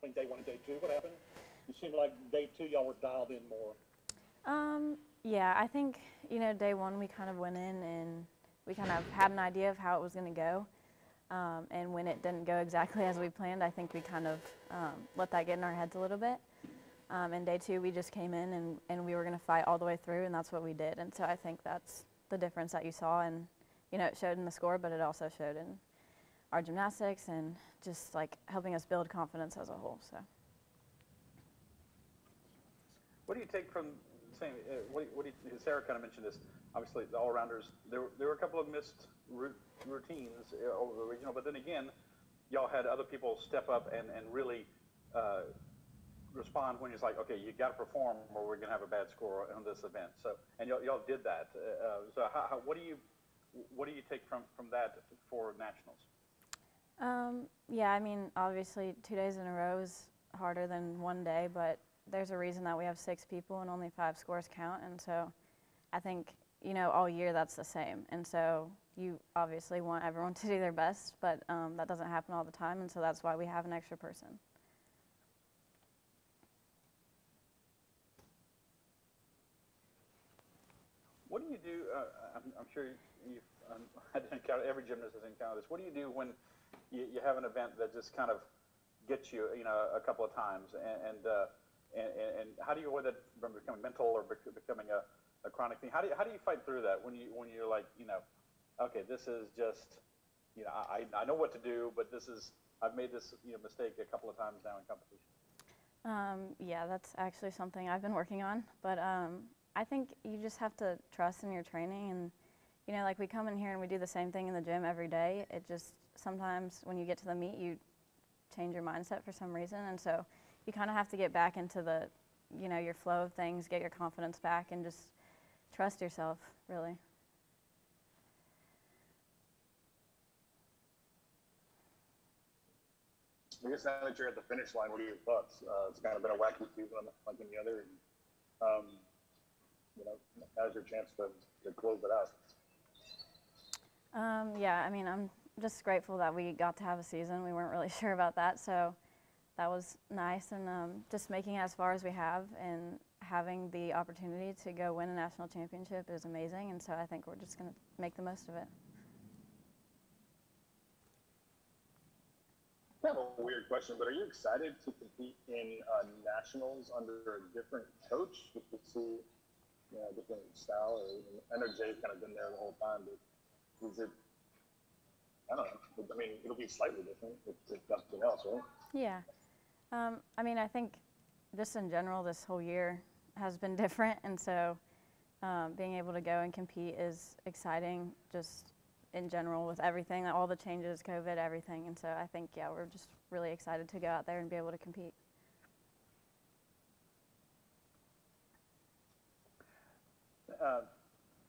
between day one and day two? What happened? You seemed like day two y'all were dialed in more. Um, yeah, I think, you know, day one we kind of went in and we kind of had an idea of how it was going to go. Um, and when it didn't go exactly as we planned, I think we kind of um, let that get in our heads a little bit. Um, and day two, we just came in and, and we were going to fight all the way through, and that's what we did. And so I think that's the difference that you saw. And, you know, it showed in the score, but it also showed in our gymnastics and just like helping us build confidence as a whole. So. What do you take from saying? Uh, what, what do you, Sarah kind of mentioned this. Obviously, the all-rounders. There, were- there were a couple of missed routines uh, over the regional, but then again, y'all had other people step up and and really uh, respond when it's like, okay, you got to perform, or we're going to have a bad score on this event. So, and y'all, y'all did that. Uh, so, how, how, what do you what do you take from from that for nationals? Um, yeah, I mean, obviously, two days in a row is harder than one day, but there's a reason that we have six people and only five scores count. And so I think, you know, all year that's the same. And so you obviously want everyone to do their best, but um, that doesn't happen all the time. And so that's why we have an extra person. What do you do? Uh, I'm, I'm sure you've um, had to encounter every gymnast has encountered this. What do you do when you, you have an event that just kind of gets you, you know, a couple of times, and and, uh, and, and, how do you avoid that from becoming mental or bec- becoming a, a chronic thing? How do you, how do you fight through that when you when you're like, you know, okay, this is just, you know, I I know what to do, but this is I've made this you know mistake a couple of times now in competition. Um, yeah, that's actually something I've been working on. But um, I think you just have to trust in your training. And, you know, like we come in here and we do the same thing in the gym every day. It just sometimes when you get to the meet, you change your mindset for some reason. And so you kind of have to get back into the, you know, your flow of things, get your confidence back, and just trust yourself, really. I guess now that you're at the finish line, what are your thoughts? Uh, it's kind of been a wacky season like any other. And, um, you know, now's your chance to, to close it out. Um, yeah, I mean, I'm just grateful that we got to have a season. We weren't really sure about that, so that was nice. And um, just making it as far as we have and having the opportunity to go win a national championship is amazing. And so I think we're just going to make the most of it. I have a weird question, but are you excited to compete in uh, nationals under a different coach, just to see, you know, different style? I know Jay's kind of been there the whole time, but is it? I don't know. I mean, it'll be slightly different if, if nothing else, right? Yeah. Um, I mean, I think just in general, this whole year has been different. And so um, being able to go and compete is exciting just in general with everything, all the changes, COVID, everything. And so I think, yeah, we're just really excited to go out there and be able to compete. Uh,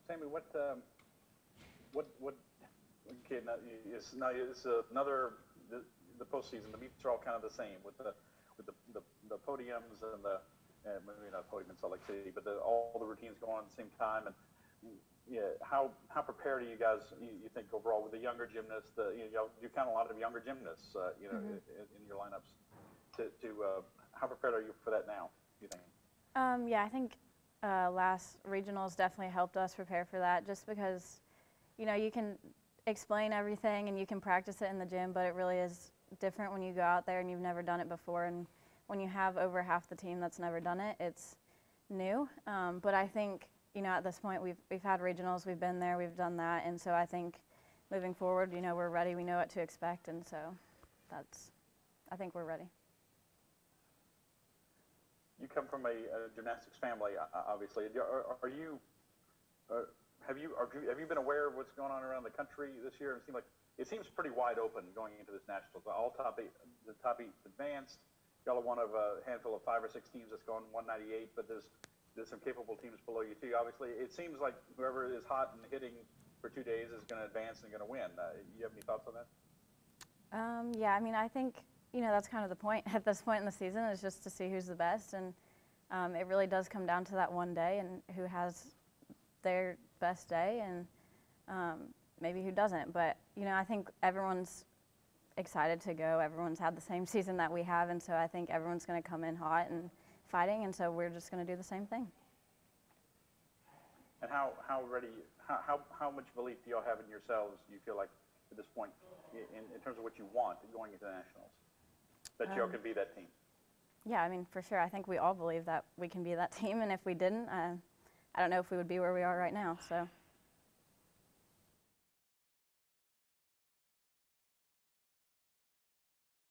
Sami, what, um, what, what, okay, now, it's, now, it's another, the, the postseason, the meets are all kind of the same with the, with the, the, the podiums and the, uh, maybe not podium in Salt Lake City, but the, all the routines going on at the same time, and, yeah, how, how prepared are you guys, you, you think overall with the younger gymnasts, the, you know, you count a lot of younger gymnasts, uh, you know, in, in your lineups, to, to, uh, how prepared are you for that now, you think? Um, yeah, I think uh, last regionals definitely helped us prepare for that just because, you know, you can explain everything and you can practice it in the gym, but it really is different when you go out there and you've never done it before. And when you have over half the team that's never done it, it's new. Um, but I think, you know, at this point, we've, we've had regionals, we've been there, we've done that. And so I think moving forward, you know, we're ready, we know what to expect. And so that's, I think we're ready. You come from a, a gymnastics family, obviously. Are, are you, uh, have you, are, have you been aware of what's going on around the country this year? It seems like it seems pretty wide open going into this nationals. All top eight, the top eight advanced. Y'all are one of a handful of five or six teams that's gone 198, but there's there's some capable teams below you too. Obviously, it seems like whoever is hot and hitting for two days is going to advance and going to win. Uh, you have any thoughts on that? Um, yeah, I mean, I think you know that's kind of the point at this point in the season is just to see who's the best, and um, it really does come down to that one day and who has their best day, and um, maybe who doesn't. But you know, I think everyone's excited to go. Everyone's had the same season that we have, and so I think everyone's going to come in hot and fighting, and so we're just going to do the same thing. And how, how ready, how, how, how much belief do y'all have in yourselves, do you feel like, at this point, in, in terms of what you want going into the nationals? That y'all Um, can be that team? Yeah, I mean, for sure. I think we all believe that we can be that team, and if we didn't, uh, I don't know if we would be where we are right now. So